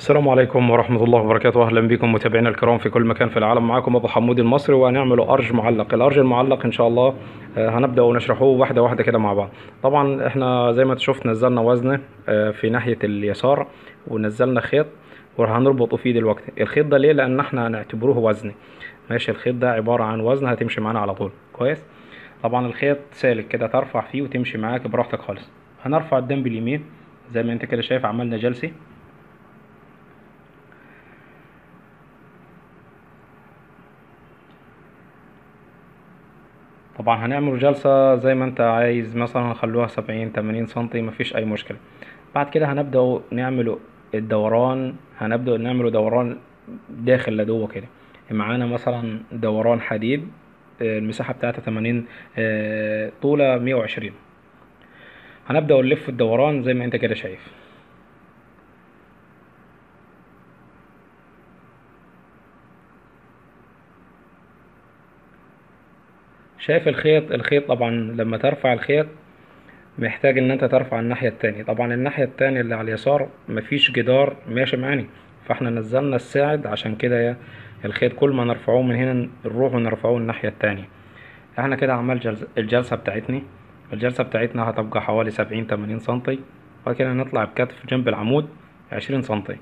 السلام عليكم ورحمة الله وبركاته. أهلا بكم متابعينا الكرام في كل مكان في العالم. معكم أبو حمود المصري وهنعمل أرج معلق. الأرج المعلق إن شاء الله آه، هنبدأ ونشرحه واحدة واحدة كده مع بعض. طبعا إحنا زي ما شفت نزلنا وزن آه، في ناحية اليسار ونزلنا خيط وهنربطه فيه دلوقتي. الخيط ده ليه؟ لأن إحنا هنعتبروه وزن. ماشي الخيط ده عبارة عن وزن هتمشي معانا على طول. كويس؟ طبعا الخيط سالك كده ترفع فيه وتمشي معاك براحتك خالص. هنرفع الدم باليمين زي ما أنت كده شايف عملنا جلسة طبعا هنعمل جلسة زي ما انت عايز مثلا هنخلوها سبعين تمانين سنتي مفيش أي مشكلة. بعد كده هنبدأ نعمل الدوران هنبدأ نعمل دوران داخل لجوه كده. معانا مثلا دوران حديد المساحة بتاعتها تمانين آه، طولة مية وعشرين. هنبدأ نلف الدوران زي ما انت كده شايف. شايف الخيط الخيط طبعا لما ترفع الخيط محتاج إن أنت ترفع الناحية التانية. طبعا الناحية التانية اللي على اليسار مفيش جدار ماشي معاني فإحنا نزلنا الساعد عشان كده الخيط كل ما نرفعوه من هنا نروح ونرفعوه الناحية التانية. إحنا كده عمل جلس الجلسة بتاعتنا الجلسة بتاعتنا هتبقى حوالي سبعين تمانين سنتي وبعد كده نطلع بكتف جنب العمود عشرين سنتي.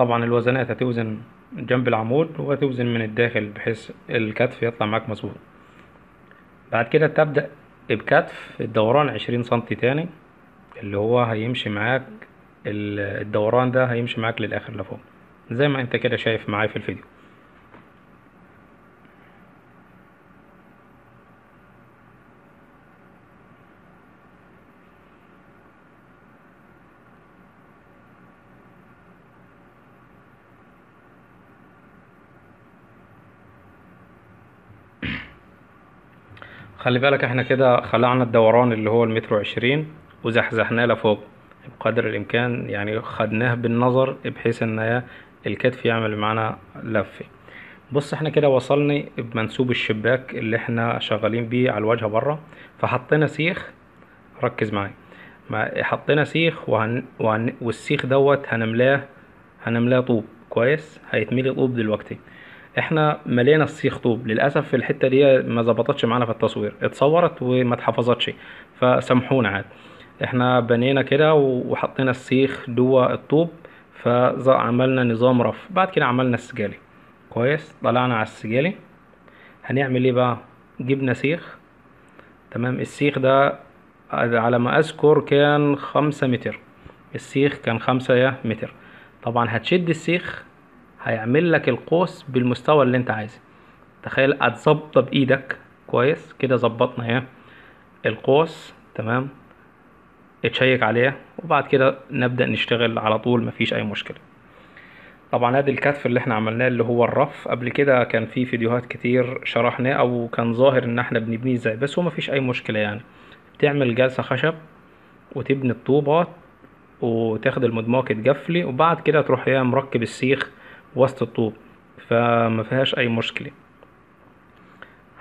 طبعا الوزنات هتوزن جنب العمود وهتوزن من الداخل بحيث الكتف يطلع معاك مظبوط. بعد كده تبدأ بكتف الدوران عشرين سنتي تاني اللي هو هيمشي معاك ال- الدوران ده هيمشي معاك للآخر لفوق. زي ما أنت كده شايف معايا في الفيديو. خلي بالك إحنا كده خلعنا الدوران اللي هو المتر وعشرين وزحزحناه لفوق بقدر الامكان يعني خدناه بالنظر بحيث ان الكتف يعمل معانا لفة بص إحنا كده وصلنا بمنسوب الشباك اللي إحنا شغالين بيه على الواجهة بره. فحطينا سيخ ركز معايا. حطينا سيخ وهن... وهن... والسيخ دوت هنملاه هنملاه طوب. كويس؟ هيتملي طوب دلوقتي. إحنا ملينا السيخ طوب. للأسف في الحتة دي ما ظبطتش معانا في التصوير. اتصورت وما اتحفظتش. فسامحونا عاد. إحنا بنينا كده وحطينا السيخ جوه الطوب فعملنا نظام رف. بعد كده عملنا السجالي. كويس؟ طلعنا على السجالي. هنعمل إيه بقى؟ جبنا سيخ. تمام؟ السيخ ده على ما أذكر كان خمسة متر. السيخ كان خمسة متر. طبعا هتشد السيخ هيعمل لك القوس بالمستوى اللي انت عايزه. تخيل هتظبطه بايدك كويس. كده ظبطنا إيه القوس تمام. اتشيك عليه وبعد كده نبدأ نشتغل على طول مفيش أي مشكلة. طبعا ادي الكتف اللي إحنا عملناه اللي هو الرف. قبل كده كان في فيديوهات كتير شرحناه أو كان ظاهر إن إحنا بنبنيه إزاي. بس هو مفيش أي مشكلة يعني. بتعمل جلسة خشب وتبني الطوبات وتاخد المدماك تقفلي وبعد كده تروح إيه مركب السيخ وسط الطوب فما فيهاش أي مشكلة.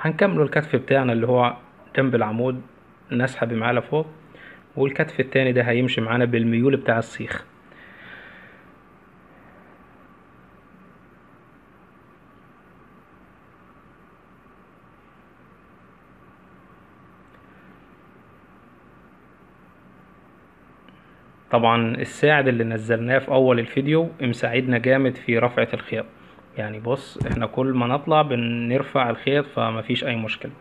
هنكمل الكتف بتاعنا اللي هو جنب العمود نسحب معاه لفوق والكتف التاني ده هيمشي معانا بالميول بتاع السيخ. طبعا الساعد اللي نزلناه في أول الفيديو مساعدنا جامد في رفعة الخيط يعني بص إحنا كل ما نطلع بنرفع الخيط فمفيش أي مشكلة.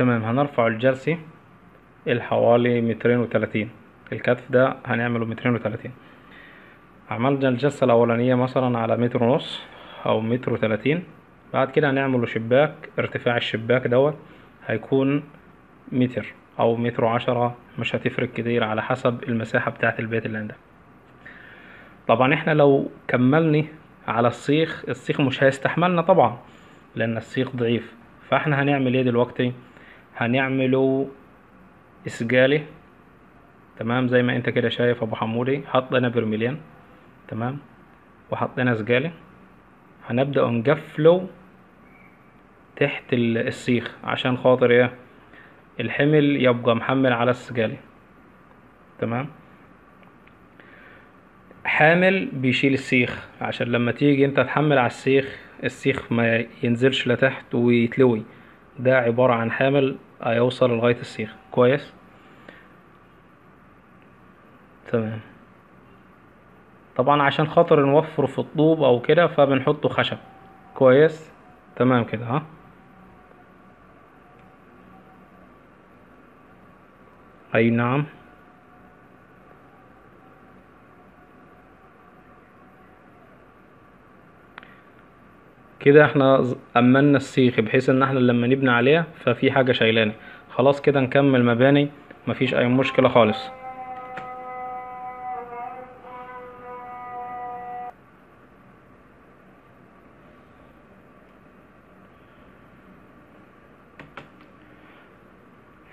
تمام هنرفع الجرسي الحوالي مترين وتلاتين. الكتف ده هنعمله مترين وتلاتين. عملنا الجلسة الأولانية مثلا على متر ونص أو متر وتلاتين. بعد كده هنعمله شباك ارتفاع الشباك دوت هيكون متر أو متر وعشرة. مش هتفرق كتير على حسب المساحة بتاعة البيت اللي عندك. طبعا إحنا لو كملني على السيخ السيخ مش هيستحملنا طبعا لأن السيخ ضعيف. فإحنا هنعمل إيه دلوقتي؟ هنعمله إسجالي. تمام؟ زي ما أنت كده شايف أبو حمودي. حطينا برميلين. تمام؟ وحطينا سجالي هنبدأ نقفله تحت ال- السيخ عشان خاطر إيه؟ الحمل يبقى محمل على السجالي تمام؟ حامل بيشيل السيخ. عشان لما تيجي أنت تحمل على السيخ السيخ ما ينزلش لتحت ويتلوي. ده عبارة عن حامل هيوصل لغاية السيخ كويس؟ تمام. طبعا عشان خاطر نوفر في الطوب أو كده فبنحطه خشب. كويس؟ تمام كده ها؟ أي نعم. كده إحنا أمنا السيخ بحيث إن إحنا لما نبني عليها ففي حاجة شايلاني. خلاص كده نكمل مباني مفيش أي مشكلة خالص.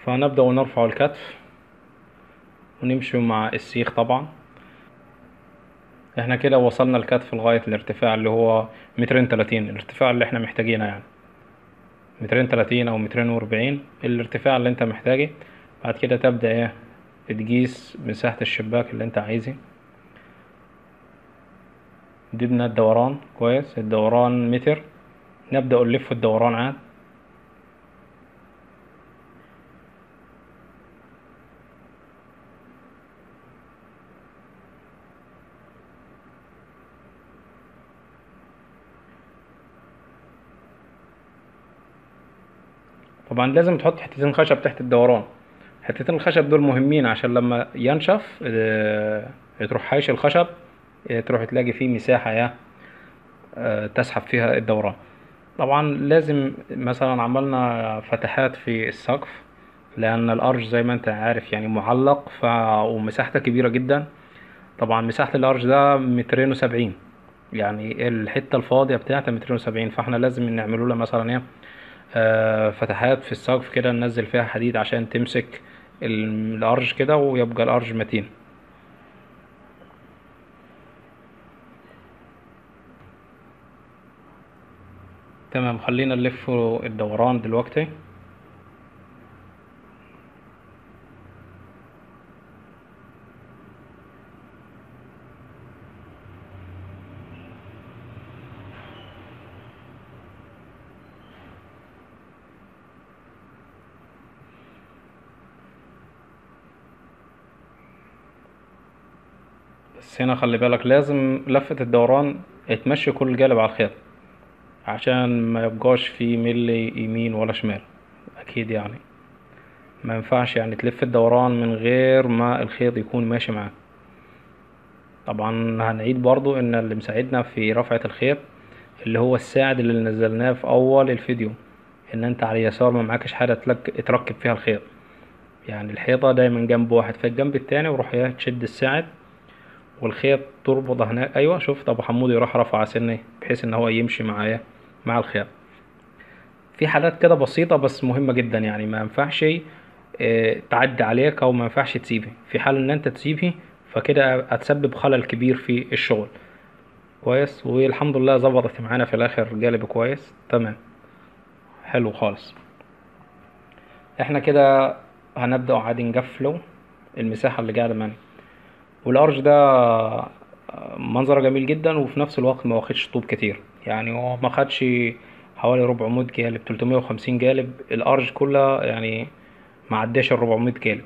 فهنبدأ ونرفع الكتف ونمشي مع السيخ طبعا. إحنا كده وصلنا الكتف لغاية الارتفاع اللي هو مترين تلاتين الارتفاع اللي إحنا محتاجينه يعني. مترين تلاتين أو مترين وأربعين الارتفاع اللي انت محتاجه. بعد كده تبدأ إيه؟ تقيس مساحة الشباك اللي انت عايزه. جبنا الدوران كويس. الدوران متر. نبدأ نلف الدوران عاد. طبعا لازم تحط حتتين خشب تحت الدوران. حتتين الخشب دول مهمين عشان لما ينشف آه، تروح حايش الخشب آه، تروح تلاقي فيه مساحة يا آه، تسحب فيها الدوران. طبعا لازم مثلا عملنا فتحات في السقف لأن الأرش زي ما أنت عارف يعني معلق ف... ومساحته كبيرة جدا. طبعا مساحة الأرش ده مترين وسبعين. يعني الحتة الفاضية بتاعتها مترين وسبعين فإحنا لازم نعمله له مثلا إيه آه، فتحات في السقف كده ننزل فيها حديد عشان تمسك ال- الأرج كده ويبقى الأرج متين. تمام خلينا نلف الدوران دلوقتي. بس هنا خلي بالك لازم لفة الدوران تمشي كل جانب على الخيط عشان ما يبقاش في ملي يمين ولا شمال أكيد يعني. ما ينفعش يعني تلف الدوران من غير ما الخيط يكون ماشي معاك طبعا هنعيد برضو إن اللي مساعدنا في رفعة الخيط اللي هو الساعد اللي نزلناه في أول الفيديو إن أنت على اليسار ما معكش حاجة تلك... تركب فيها الخيط يعني الحيطة دايما جنب واحد في الجنب التاني وروح تشد الساعد والخيط تربط هناك. أيوه شفت ابو حمودي راح رفع سنة بحيث إن هو يمشي معايا مع الخيط. في حالات كده بسيطة بس مهمة جدا يعني ما ينفعش آه، تعدي عليك أو ما ينفعش تسيبه في حال إن أنت تسيبه فكده هتسبب خلل كبير في الشغل. كويس؟ والحمد لله ظبطت معانا في الآخر جالب كويس. تمام. حلو خالص. إحنا كده هنبدأ عادي نقفله المساحة اللي قاعدة معانا وال arch ده آه، منظره جميل جدا وفي نفس الوقت ما واخدش طوب كتير. يعني هو ما خدش حوالي 400 قالب 350 قالب. ال arch كلها يعني ما عداش ال 400 قالب.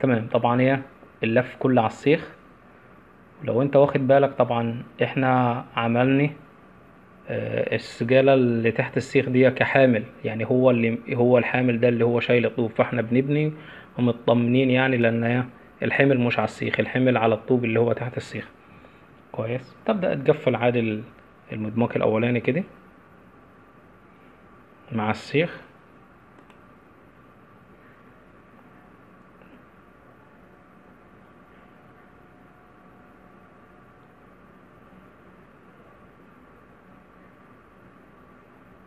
تمام. طبعا هي اللف كله على السيخ. لو انت واخد بالك طبعا إحنا عملنا آه، السجالة اللي تحت السيخ دي كحامل. يعني هو اللي هو الحامل ده اللي هو شايل الطوب. فاحنا بنبني ومطمنين يعني لأن الحمل مش على السيخ الحمل على الطوب اللي هو تحت السيخ. كويس. تبدأ تقفل عادي ال- المدماج الأولاني كده مع السيخ.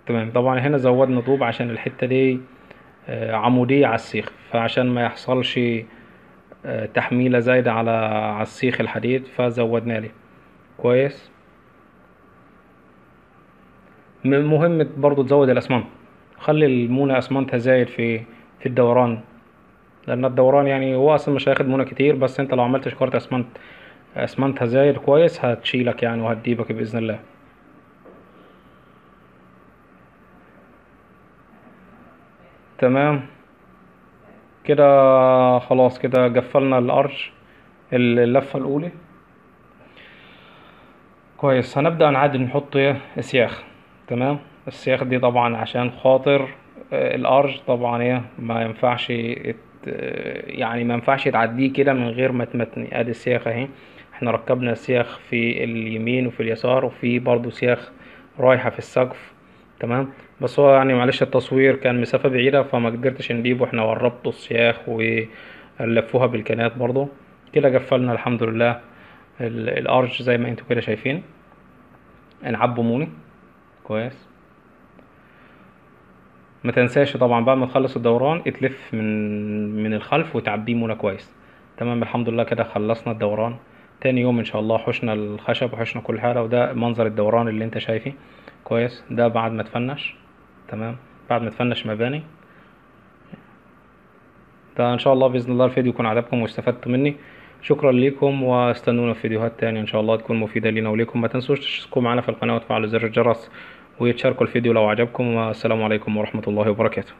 تمام. طبعا هنا زودنا طوب عشان الحتة دي آه، عمودية على السيخ. فعشان ما يحصلش آه، تحميلة زايدة على على السيخ الحديد فزودنا ليه كويس؟ م- مهم برضو تزود الأسمنت. خلي المونة أسمنتها زايد في في الدوران. لأن الدوران يعني هو أصلا مش هياخد مونة كتير بس أنت لو عملت شكارة أسمنت أسمنتها زايد كويس هتشيلك يعني وهتجيبك بإذن الله. تمام. كده خلاص كده قفلنا الأرش اللفة الأولى. كويس. هنبدأ نعدل نحط إيه؟ اسياخ تمام. السياخ دي طبعا عشان خاطر آه، الارج طبعا إيه؟ ما ينفعش يعني ما ينفعش تعديه كده من غير ما تمتني. أدي السياخ أهي. إحنا ركبنا سياخ في اليمين وفي اليسار وفي برضو سياخ رايحة في السقف. تمام. بس هو يعني معلش التصوير كان مسافة بعيدة فما قدرتش نجيبه. إحنا وربطوا السياخ ولفوها بالكنات برضو كده قفلنا الحمد لله ال- الأرج زي ما أنتوا كده شايفين. نعبوا موني. كويس. ما تنساش طبعا بعد ما تخلص الدوران اتلف من من الخلف وتعبيه مونة كويس. تمام الحمد لله كده خلصنا الدوران. تاني يوم إن شاء الله حشنا الخشب وحشنا كل حاجة وده منظر الدوران اللي انت شايفه. كويس. ده بعد ما تفنش. تمام؟ بعد ما تفنش مباني. ده إن شاء الله بإذن الله الفيديو يكون عجبكم واستفدتوا مني. شكرا لكم واستنونا في فيديوهات تانية إن شاء الله تكون مفيدة لنا وليكم. ما تنسوش تشتركوا معنا في القناة وتفعلوا زر الجرس وتشاركوا الفيديو لو عجبكم. والسلام عليكم ورحمة الله وبركاته.